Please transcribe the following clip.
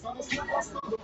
Estamos se afastando.